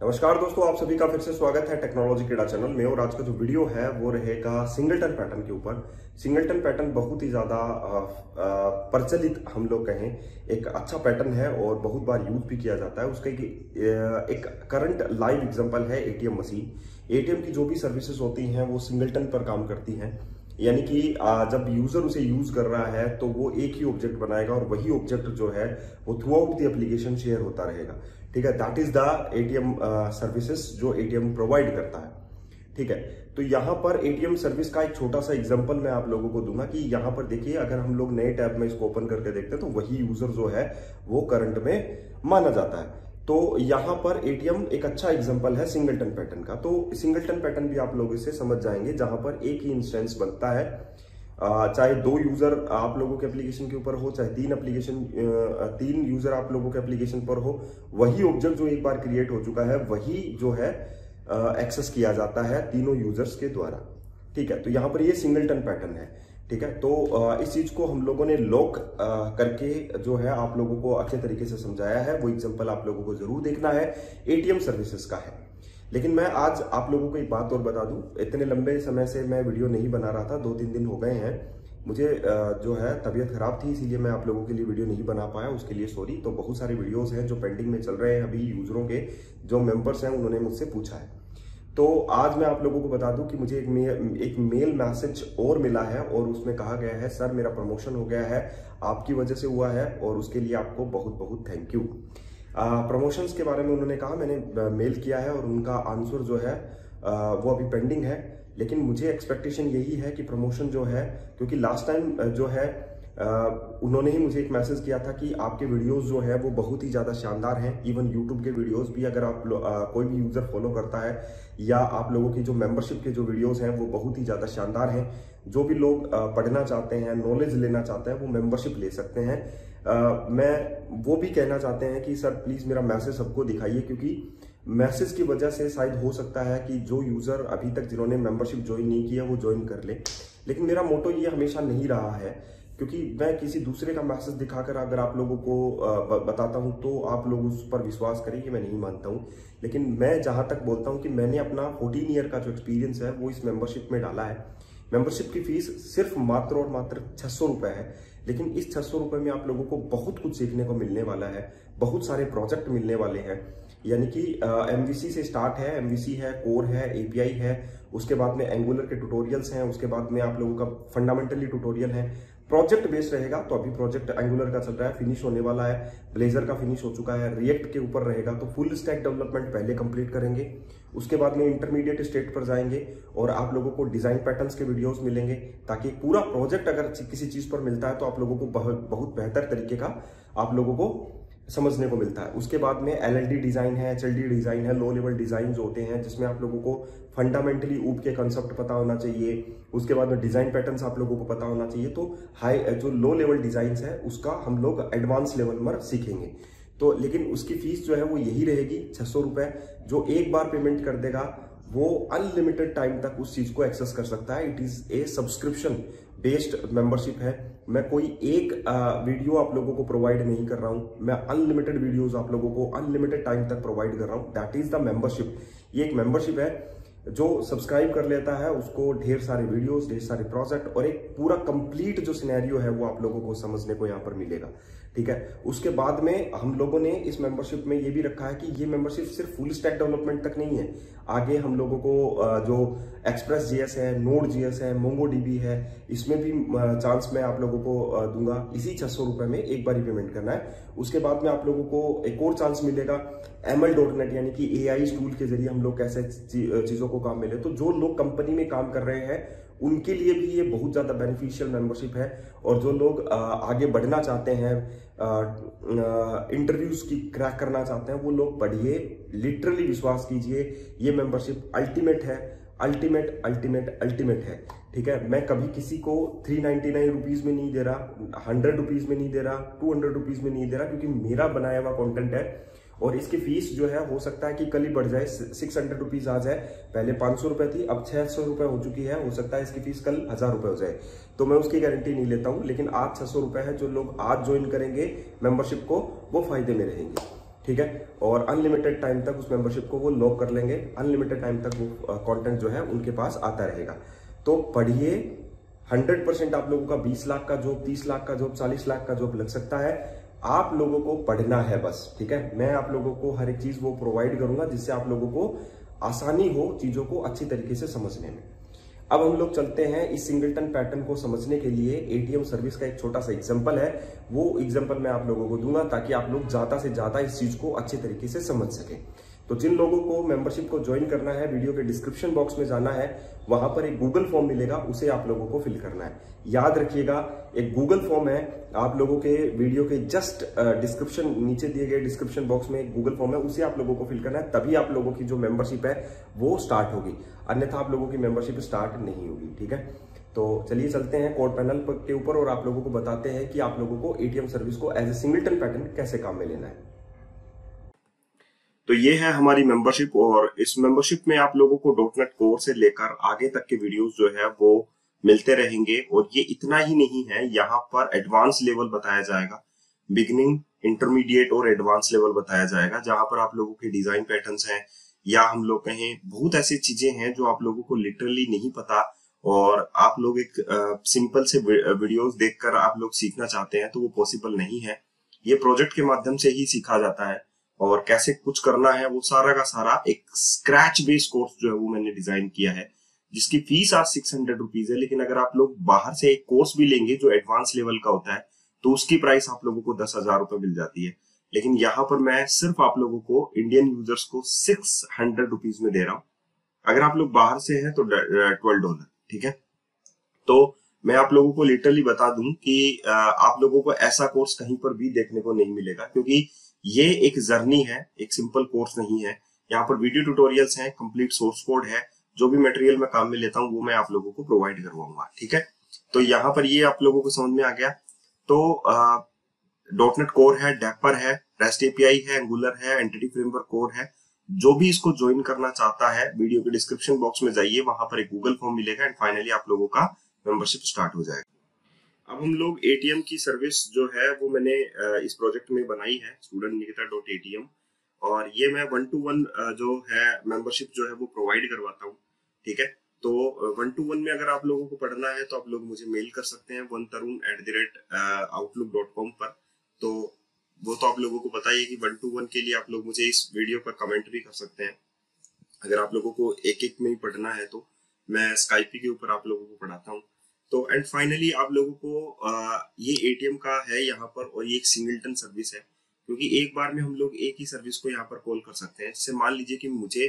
नमस्कार दोस्तों, आप सभी का फिर से स्वागत है टेक्नोलॉजी क्रीड़ा चैनल में। और आज का जो वीडियो है, वो रहेगा सिंगलटन पैटर्न के ऊपर। सिंगलटन पैटर्न बहुत ही ज़्यादा प्रचलित हम लोग कहें, एक अच्छा पैटर्न है और बहुत बार यूज़ भी किया जाता है। उसका एक करंट लाइव एग्जांपल है एटीएम मशीन। एटीएम की जो भी सर्विसेज़ होती हैं, वो सिंगलटन पर काम करती हैं। यानी कि जब यूज़र उसे यूज़ कर रहा है तो वो एक ही ऑब्जेक्ट बनाएगा और वही ऑब्जेक्ट जो है, वो throughout the application share होता रहेगा। ठीक है? That is the ATM services जो एटीएम प्रोवाइड करता है। ठीक है? तो यहाँ पर एटीएम सर्विस का एक छोटा सा एग्जांपल मैं आप लोगों को दूँगा कि यहाँ पर देखिए, अगर हम लोग नए टैब में इसको ओपन करके देखते हैं तो वही यूज़र जो है, वो करंट में माना जाता है। तो यहाँ पर एटीएम एक अच्छा एग्जांपल है सिंगलटन पैटर्न का। तो सिंगलटन पैटर्न भी आप लोग इसे समझ जाएँगे, जहाँ पर एक ही इंस्टेंस बनता है। चाहे दो यूज़र आप लोगों के एप्लीकेशन के ऊपर हो, चाहे तीन एप्लीकेशन तीन यूज़र आप लोगों के एप्लीकेशन पर हो, वही ऑब्जेक्ट जो एक बार क्रिएट हो चुका है, वही जो है एक्सेस किया जाता है तीनों यूज़र्स के द्वारा। ठीक है तो यहाँ पर ये सिंगलटन पैटर्न है। ठीक है? तो इस चीज़ को हम लोगों ने लॉक करके जो है आप लोगों को अच्छे तरीके से समझाया है। वो एग्जांपल आप लोगों को ज़रूर देखना है। एटीएम सर्विसेज़ का है। लेकिन मैं आज आप लोगों को एक बात और बता दूँ। इतने लंबे समय से मैं वीडियो नहीं बना रहा था। दो तीन दिन हो गए हैं। मुझे जो है तबीयत खराब थी, इसीलिए मैं आप लोगों के लिए वीडियो नहीं बना पाया। उसके लिए सॉरी तो बहुत सारे वीडियोस हैं जो पेंडिंग में चल रहे हैं अभी यूजरों के, जो मेंबर्स हैं, उन्होंने मुझसे पूछा है। तो आज मैं आप लोगों को बता दूँ कि मुझे एक, मे, एक मेल मैसेज और मिला है और उसमें कहा गया है सर मेरा प्रमोशन हो गया है आपकी वजह से हुआ है और उसके लिए आपको बहुत बहुत थैंक यू प्रमोशंस के बारे में उन्होंने कहा मैंने मेल किया है और उनका आंसर जो है आ, वो अभी पेंडिंग है लेकिन मुझे एक्सपेक्टेशन यही है कि प्रमोशन जो है क्योंकि लास्ट टाइम जो है उन्होंने ही मुझे एक मैसेज किया था कि आपके वीडियोस जो है वो बहुत ही ज़्यादा शानदार हैं। इवन यूट्यूब के वीडियोस भी अगर आप आ, कोई भी यूज़र फॉलो करता है या आप लोगों की जो मेंबरशिप के जो वीडियोस हैं वो बहुत ही ज़्यादा शानदार हैं। जो भी लोग पढ़ना चाहते हैं नॉलेज लेना चाहते हैं वो मेंबरशिप ले सकते हैं। आ, मैं वो भी कहना चाहते हैं कि सर प्लीज़ मेरा मैसेज सबको दिखाइए क्योंकि मैसेज की वजह से शायद हो सकता है कि जो यूज़र अभी तक जिन्होंने मेंबरशिप ज्वाइन नहीं किया वो ज्वाइन कर ले। लेकिन मेरा मोटो ये हमेशा नहीं रहा है क्योंकि मैं किसी दूसरे का मैसेज दिखाकर अगर आप लोगों को बताता हूँ तो आप लोग उस पर विश्वास करें ये मैं नहीं मानता हूँ। लेकिन मैं जहाँ तक बोलता हूँ कि मैंने अपना फोर्टीन ईयर का जो एक्सपीरियंस है, वो इस मेंबरशिप में डाला है। मेंबरशिप की फ़ीस सिर्फ़ मात्र और मात्र छह सौ है, लेकिन इस छह सौ रुपए में आप लोगों को बहुत कुछ सीखने को मिलने वाला है, बहुत सारे प्रोजेक्ट मिलने वाले हैं। यानी कि एमवीसी से स्टार्ट है एमवीसी है कोर है एपीआई है, उसके बाद में एंगुलर के ट्यूटोरियल्स हैं, उसके बाद में आप लोगों का फंडामेंटली ट्यूटोरियल है। प्रोजेक्ट बेस्ड रहेगा तो अभी प्रोजेक्ट एंगुलर का चल रहा है फिनिश होने वाला है, ब्लेजर का फिनिश हो चुका है रिएक्ट के ऊपर रहेगा तो फुल स्टैक डेवलपमेंट पहले कंप्लीट करेंगे, उसके बाद में इंटरमीडिएट स्टेट पर जाएँगे और आप लोगों को डिज़ाइन पैटर्न्स के वीडियोस मिलेंगे, ताकि पूरा प्रोजेक्ट अगर किसी चीज़ पर मिलता है तो आप लोगों को बहुत बहुत बेहतर तरीके का आप लोगों को समझने को मिलता है। उसके बाद में एल डिज़ाइन है एच डिज़ाइन है लो लेवल डिज़ाइन होते हैं, जिसमें आप लोगों को फंडामेंटली ऊप के कंसेप्ट पता होना चाहिए। उसके बाद में डिज़ाइन पैटर्न्स आप लोगों को पता होना चाहिए। तो हाई जो लो लेवल डिज़ाइन है, उसका हम लोग एडवांस लेवल में सीखेंगे। तो लेकिन उसकी फ़ीस जो है वो यही रहेगी छः सौ रुपए। जो एक बार पेमेंट कर देगा, वो अनलिमिटेड टाइम तक उस चीज़ को एक्सेस कर सकता है। It is a subscription based membership है। मैं कोई एक वीडियो आप लोगों को प्रोवाइड नहीं कर रहा हूँ। मैं अनलिमिटेड वीडियोस आप लोगों को अनलिमिटेड टाइम तक प्रोवाइड कर रहा हूँ। दैट इज़ द मेंबरशिप ये एक मेंबरशिप है, जो सब्सक्राइब कर लेता है, उसको ढेर सारे वीडियोस ढेर सारे प्रोजेक्ट और एक पूरा कंप्लीट जो सिनेरियो है, वो आप लोगों को समझने को यहाँ पर मिलेगा। ठीक है? उसके बाद में हम लोगों ने इस मेंबरशिप में ये भी रखा है कि ये मेंबरशिप सिर्फ़ फुल स्टैक डेवलपमेंट तक नहीं है। आगे हम लोगों को जो एक्सप्रेस जीएस है नोड जीएस है मोंगो डीबी है, इसमें भी चांस मैं आप लोगों को दूँगा। इसी छह सौ रुपए में एक बार ही पेमेंट करना है। उसके बाद में आप लोगों को एक और चांस मिलेगा एमएल डॉट नेट यानी कि ए आई टूल के ज़रिए हम लोग कैसे चीज़ों को काम मिले तो जो लोग कंपनी में काम कर रहे हैं, उनके लिए भी ये बहुत ज़्यादा बेनिफिशियल मेंबरशिप है। और जो लोग आगे बढ़ना चाहते हैं इंटरव्यूज़ की क्रैक करना चाहते हैं, वो लोग पढ़िए, लिटरली विश्वास कीजिए, ये मेंबरशिप अल्टीमेट है, अल्टीमेट अल्टीमेट अल्टीमेट है, ठीक है? मैं कभी किसी को थ्री नाइन्टी नाइन रुपीज़ में नहीं दे रहा, हंड्रेड रुपीज़ में नहीं दे रहा, टू हंड्रेड रुपीज़ में नहीं दे रहा, क्योंकि मेरा बनाया हुआ कॉन्टेंट है और इसकी फ़ीस जो है, हो सकता है कि कल ही बढ़ जाए सिक्स हंड्रेड रुपीज़ आ जाए। पहले पाँच सौ रुपए थी, अब छह सौ रुपए हो चुकी है। हो सकता है इसकी फ़ीस कल हज़ार रुपए हो जाए। तो मैं उसकी गारंटी नहीं लेता हूँ, लेकिन आज छह सौ रुपए है जो लोग आज ज्वाइन करेंगे मेंबरशिप को, वो फ़ायदे में रहेंगे। ठीक है? और अनलिमिटेड टाइम तक उस मेंबरशिप को वो लॉक कर लेंगे। अनलिमिटेड टाइम तक वो कंटेंट जो है, उनके पास आता रहेगा। तो पढ़िए हंड्रेड परसेंट आप लोगों का बीस लाख का जॉब तीस लाख का जॉब चालीस लाख का जॉब लग सकता है। आप लोगों को पढ़ना है बस, ठीक है? मैं आप लोगों को हर एक चीज़ वो प्रोवाइड करूँगा जिससे आप लोगों को आसानी हो चीज़ों को अच्छी तरीके से समझने में। अब हम लोग चलते हैं इस सिंगलटन पैटर्न को समझने के लिए एटीएम सर्विस का एक छोटा सा एग्ज़ाम्पल है। वो एग्ज़ाम्पल मैं आप लोगों को दूँगा ताकि आप लोग ज़्यादा से ज़्यादा इस चीज़ को अच्छे तरीके से समझ सके। तो जिन लोगों को मेंबरशिप को ज्वाइन करना है वीडियो के डिस्क्रिप्शन बॉक्स में जाना है, वहाँ पर एक गूगल फॉर्म मिलेगा, उसे आप लोगों को फिल करना है। याद रखिएगा, एक गूगल फॉर्म है, आप लोगों के वीडियो के जस्ट डिस्क्रिप्शन नीचे दिए गए डिस्क्रिप्शन बॉक्स में एक गूगल फॉर्म है, उसे आप लोगों को फिल करना है, तभी आप लोगों की जो मेंबरशिप है, वो स्टार्ट होगी। अन्यथा आप लोगों की मेंबरशिप स्टार्ट नहीं होगी, ठीक है? तो चलिए चलते हैं कोड पैनल के ऊपर और आप लोगों को बताते हैं कि आप लोगों को एटीएम सर्विस को एज ए सिंगलटन पैटर्न कैसे काम में लेना है। तो ये है हमारी मेंबरशिप और इस मेंबरशिप में आप लोगों को डॉटनेट कोर से लेकर आगे तक के वीडियोस जो है वो मिलते रहेंगे और ये इतना ही नहीं है, यहाँ पर एडवांस लेवल बताया जाएगा। बिगिनिंग इंटरमीडिएट और एडवांस लेवल बताया जाएगा, जहाँ पर आप लोगों के डिज़ाइन पैटर्न्स हैं या हम लोग कहें बहुत ऐसी चीज़ें हैं जो आप लोगों को लिटरली नहीं पता और आप लोग एक सिंपल से वीडियोस देखकर आप लोग सीखना चाहते हैं तो वो पॉसिबल नहीं है। ये प्रोजेक्ट के माध्यम से ही सीखा जाता है। और कैसे कुछ करना है, वो सारा का सारा एक स्क्रैच बेस कोर्स जो है वो मैंने डिज़ाइन किया है, जिसकी फ़ीस आज सिक्स हंड्रेड रुपीज़ है। लेकिन अगर आप लोग बाहर से एक कोर्स भी लेंगे जो एडवांस लेवल का होता है तो उसकी प्राइस आप लोगों को दस हज़ार रुपए मिल जाती है। लेकिन यहाँ पर मैं सिर्फ़ आप लोगों को इंडियन यूज़र्स को सिक्स हंड्रेड रुपीज़ में दे रहा हूँ। अगर आप लोग बाहर से हैं तो ट्वेल्व डॉलर ठीक है? तो मैं आप लोगों को लिटरली बता दूँ कि आप लोगों को ऐसा कोर्स कहीं पर भी देखने को नहीं मिलेगा, क्योंकि ये एक जर्नी है, एक सिंपल कोर्स नहीं है। यहाँ पर वीडियो ट्यूटोरियल्स हैं कंप्लीट सोर्स कोड है। जो भी मटेरियल मैं काम में लेता हूँ, वो मैं आप लोगों को प्रोवाइड करवाऊँगा, ठीक है? तो यहाँ पर ये आप लोगों को समझ में आ गया। तो डॉटनेट कोर है डेपर है रेस्ट एपीआई है एंगुलर है एंटिटी फ्रेमवर्क कोर है। जो भी इसको ज्वाइन करना चाहता है वीडियो के डिस्क्रिप्शन बॉक्स में जाइए, वहाँ पर एक गूगल फॉर्म मिलेगा एंड फाइनली आप लोगों का मेंबरशिप स्टार्ट हो जाएगा। अब हम लोग एटीएम की सर्विस जो है, वो मैंने इस प्रोजेक्ट में बनाई है स्टूडेंट निकिता डॉट एटीएम और ये मैं वन टू वन जो है मेंबरशिप जो है, वो प्रोवाइड करवाता हूँ, ठीक है? तो वन टू वन में अगर आप लोगों को पढ़ना है तो आप लोग मुझे मेल कर सकते हैं one Tarun at the rate Outlook dot com पर। तो वो तो आप लोगों को बताइए कि वन टू वन के लिए आप लोग मुझे इस वीडियो पर कमेंट भी कर सकते हैं। अगर आप लोगों को एक एक में ही पढ़ना है तो मैं स्काइपी के ऊपर आप लोगों को पढ़ाता हूँ। तो एंड फाइनली आप लोगों को आ, ये एटीएम का है यहाँ पर और ये एक सिंगलटन सर्विस है क्योंकि एक बार में हम लोग एक ही सर्विस को यहाँ पर कॉल कर सकते हैं। जैसे मान लीजिए कि मुझे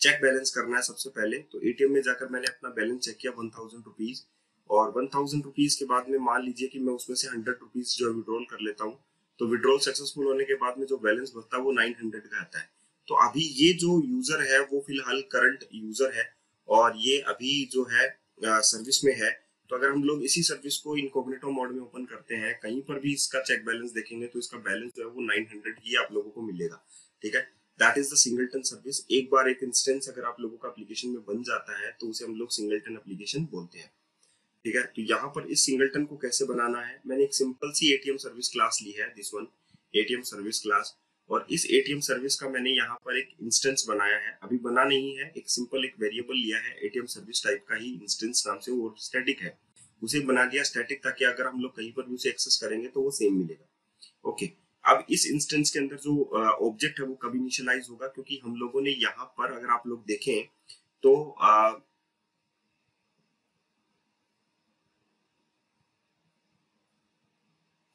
चेक बैलेंस करना है सबसे पहले तो एटीएम में जाकर मैंने अपना बैलेंस चेक किया वन थाउज़ेंड रुपीज़ और वन थाउज़ेंड रुपीज़ के बाद में मान लीजिए कि मैं उसमें से हंड्रेड रुपीज़ जो विड्रॉल कर लेता हूँ तो विड्रॉल सक्सेसफुल होने के बाद में जो बैलेंस बचता है वो नाइन हंड्रेड का आता है। तो अभी ये जो यूज़र है वो फ़िलहाल करंट यूज़र है और ये अभी जो है सर्विस में है तो अगर हम लोग इसी सर्विस को इनकोग्नेटो मोड में ओपन करते हैं, कहीं पर भी इसका चेक बैलेंस देखेंगे तो इसका बैलेंस जो है वो 900 ही आप लोगों को मिलेगा, ठीक है? That is the singleton service एक बार एक इंस्टेंस अगर आप लोगों का एप्लीकेशन में बन जाता है तो उसे हम लोग सिंगलटन एप्लीकेशन बोलते हैं, ठीक है? तो यहाँ पर इस सिंगलटन को कैसे बनाना है? मैंने एक सिंपल सी एटीएम सर्विस क्लास ली है this one ATM service class और इस एटीएम सर्विस का मैंने यहाँ पर एक इंस्टेंस बनाया है। अभी बना नहीं है, एक सिंपल एक वेरिएबल लिया है एटीएम सर्विस टाइप का ही इंस्टेंस नाम से वो स्टैटिक है। उसे बना दिया स्टैटिक ताकि अगर हम लोग कहीं पर भी उसे एक्सेस करेंगे तो वो सेम मिलेगा। ओके अब इस इंस्टेंस के अंदर जो ऑब्जेक्ट है वो कभी इनिशियलाइज होगा क्योंकि हम लोगों ने यहाँ पर अगर आप लोग देखें तो आ,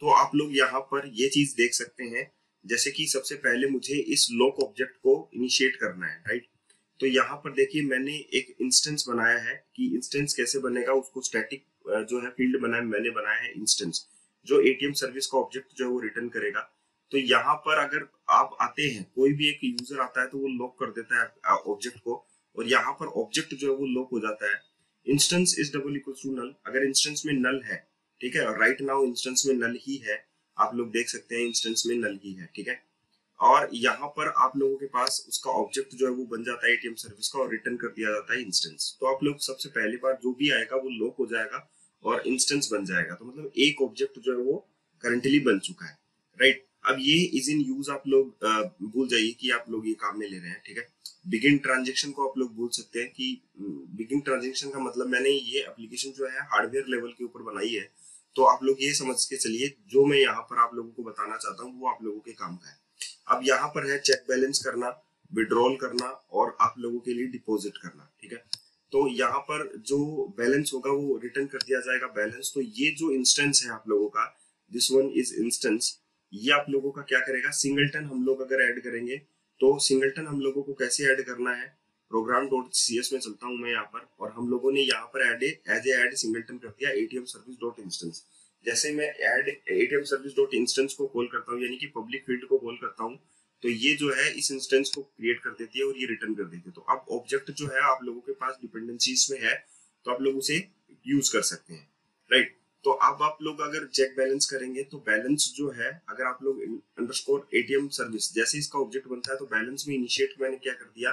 तो आप लोग यहाँ पर ये चीज़ देख सकते हैं जैसे कि सबसे पहले मुझे इस लॉक ऑब्जेक्ट को इनिशिएट करना है राइट तो यहाँ पर देखिए मैंने एक इंस्टेंस बनाया है कि इंस्टेंस कैसे बनेगा उसको स्टैटिक जो है फ़ील्ड बनाया मैंने बनाया है इंस्टेंस जो एटीएम सर्विस का ऑब्जेक्ट जो है वो रिटर्न करेगा। तो यहाँ पर अगर आप आते हैं, कोई भी एक यूज़र आता है तो वो लॉक कर देता है ऑब्जेक्ट को और यहाँ पर ऑब्जेक्ट जो है वो लॉक हो जाता है। Instance is double equal to null अगर इंस्टेंस में नल है, ठीक है? राइट नाउ इंस्टेंस में नल ही है, आप लोग देख सकते हैं इंस्टेंस में नल ही है, ठीक है? और यहाँ पर आप लोगों के पास उसका ऑब्जेक्ट जो है वो बन जाता है एटीएम सर्विस का और रिटर्न कर दिया जाता है इंस्टेंस तो आप लोग सबसे पहली बार जो भी आएगा वो लॉक हो जाएगा और इंस्टेंस बन जाएगा। तो मतलब एक ऑब्जेक्ट जो है वो करंटली बन चुका है। राइट अब ये इज़ इन यूज़ आप लोग भूल जाइए कि आप लोग ये काम में ले रहे हैं, ठीक है? बिगिन ट्रांजेक्शन को आप लोग भूल सकते हैं कि बिगिन ट्रांजेक्शन का मतलब मैंने ये एप्लीकेशन जो है हार्डवेयर लेवल के ऊपर बनाई है। तो आप लोग ये समझ के चलिए, जो मैं यहाँ पर आप लोगों को बताना चाहता हूँ, वो आप लोगों के काम का है। अब यहाँ पर है चेक बैलेंस करना विड्रॉल करना और आप लोगों के लिए डिपॉजिट करना, ठीक है? तो यहाँ पर जो बैलेंस होगा वो रिटर्न कर दिया जाएगा बैलेंस तो ये जो इंस्टेंस है आप लोगों का दिस वन इज़ इंस्टेंस ये आप लोगों का क्या करेगा? सिंगलटन हम लोग अगर ऐड करेंगे तो सिंगलटन हम लोगों को कैसे ऐड करना है? प्रोग्राम डॉट सी एस में चलता हूँ मैं यहाँ पर और हम लोगों ने यहाँ पर एड एज एड सिंगलटन कर दिया एटीएम सर्विस डॉट इंस्टेंस जैसे मैं add ATM service dot instance को कॉल करता हूँ यानी कि पब्लिक फ़ील्ड को कॉल करता हूँ तो ये जो है इस इंस्टेंस को क्रिएट कर देती है और ये रिटर्न कर देती है। तो अब ऑब्जेक्ट जो है आप लोगों के पास डिपेंडेंसीज में है तो आप लोग उसे यूज़ कर सकते हैं राइट तो अब आप लोग अगर चेक बैलेंस करेंगे तो बैलेंस जो है अगर आप लोग अंडरस्कोर एटीएम सर्विस जैसे इसका ऑब्जेक्ट बनता है तो बैलेंस में इनिशिएट मैंने क्या कर दिया?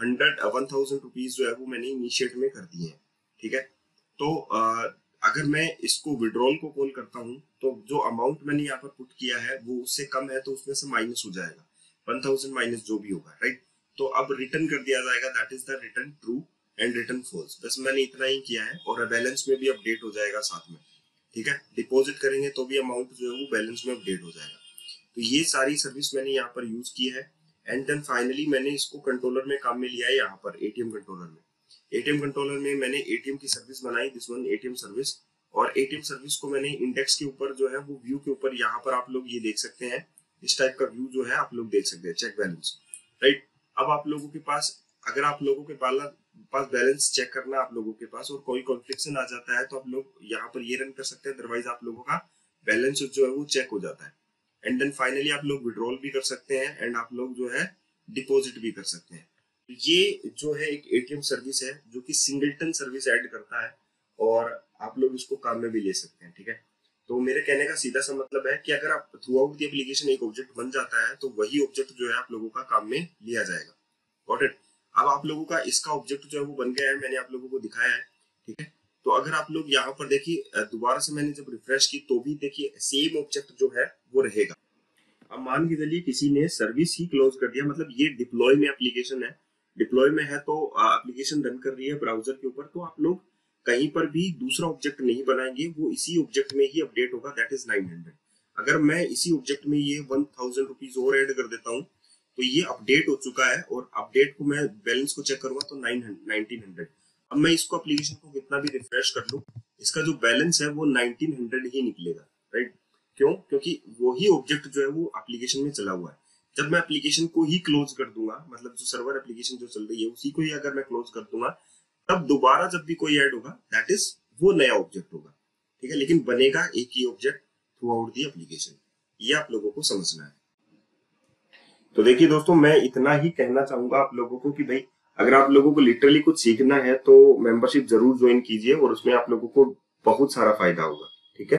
हंड्रेड वन थाउज़ेंड रुपीज़ जो है वो मैंने इनिशिएट में कर दिए हैं ठीक है? तो आ, अगर मैं इसको विड्रॉल को कॉल करता हूँ तो जो अमाउंट मैंने यहाँ पर पुट किया है, वो उससे कम है तो उसमें से माइनस हो जाएगा। वन थाउज़ेंड माइनस जो भी होगा राइट तो अब रिटर्न कर दिया जाएगा that is the return true and return false बस मैंने इतना ही किया है, और बैलेंस में भी अपडेट हो जाएगा साथ में, ठीक है? डिपॉजिट करेंगे तो भी अमाउंट जो है वो बैलेंस में अपडेट हो जाएगा। तो ये सारी सर्विस मैंने यहाँ पर यूज़ की है एंड देन फाइनली मैंने इसको कंट्रोलर में काम में लिया है, यहाँ पर एटीएम कंट्रोलर में। एटीएम कंट्रोलर में मैंने एटीएम की सर्विस बनाई दिस वन एटीएम सर्विस और एटीएम सर्विस को मैंने इंडेक्स के ऊपर जो है, वो व्यू के ऊपर यहाँ पर आप लोग ये देख सकते हैं। इस टाइप का व्यू जो है, आप लोग देख सकते हैं चेक बैलेंस राइट अब आप लोगों के पास, अगर आप लोगों के पास बैलेंस चेक करना आप लोगों के पास और कोई कॉन्फ्लिक्शन आ जाता है तो आप लोग यहाँ पर ये रन कर सकते हैं। अदरवाइज़ आप लोगों का बैलेंस जो है, वो चेक हो जाता है। एंड देन फाइनली आप लोग विड्रॉल भी कर सकते हैं एंड आप लोग जो है डिपॉजिट भी कर सकते हैं। ये जो है एक एटीएम सर्विस है, जो कि सिंगलटन सर्विस ऐड करता है और आप लोग इसको काम में भी ले सकते हैं, ठीक है? तो मेरे कहने का सीधा सा मतलब है कि अगर आप थ्रू आउट दी एप्लीकेशन एक ऑब्जेक्ट बन जाता है तो वही ऑब्जेक्ट जो है आप लोगों का काम में लिया जाएगा। गॉट इट अब आप लोगों का इसका ऑब्जेक्ट जो है वो बन गया है, मैंने आप लोगों को दिखाया है, ठीक है? तो अगर आप लोग यहाँ पर देखिए दोबारा से मैंने जब रिफ्रेश की तो भी देखिए सेम ऑब्जेक्ट जो है वो रहेगा। अब मान के चलिए किसी ने सर्विस ही क्लोज कर दिया मतलब ये डिप्लॉय में एप्लीकेशन है डिप्लॉय में है तो एप्लीकेशन रन कर रही है ब्राउज़र के ऊपर तो आप लोग कहीं पर भी दूसरा ऑब्जेक्ट नहीं बनाएँगे, वो इसी ऑब्जेक्ट में ही अपडेट होगा दैट इज़ नाइन हंड्रेड अगर मैं इसी ऑब्जेक्ट में ये वन थाउज़ेंड रुपीज़ और एड कर देता हूँ तो ये अपडेट हो चुका है और अपडेट को मैं बैलेंस को चेक करूँगा तो नाइन नाइनटीन हंड्रेड अब मैं इसको एप्लीकेशन को कितना भी रिफ्रेश कर लू, इसका जो बैलेंस है वो नाइनटीन हंड्रेड ही निकलेगा राइट क्यों? क्योंकि वही ऑब्जेक्ट जो है वो एप्लीकेशन में चला हुआ है। जब मैं एप्लीकेशन को ही क्लोज कर दूँगा मतलब जो सर्वर एप्लीकेशन जो चल रही है, उसी को ही अगर मैं क्लोज कर दूँगा, तब दोबारा जब भी कोई ऐड होगा दैट इज़ वो नया ऑब्जेक्ट होगा। ठीक है? लेकिन बनेगा एक ही object throughout the application ये आप लोगों को समझना है। तो देखिए दोस्तों, मैं इतना ही कहना चाहूँगा आप लोगों को कि भाई, अगर आप लोगों को लिटरली कुछ सीखना है तो मेंबरशिप ज़रूर ज्वाइन कीजिए और उसमें आप लोगों को बहुत सारा फ़ायदा होगा।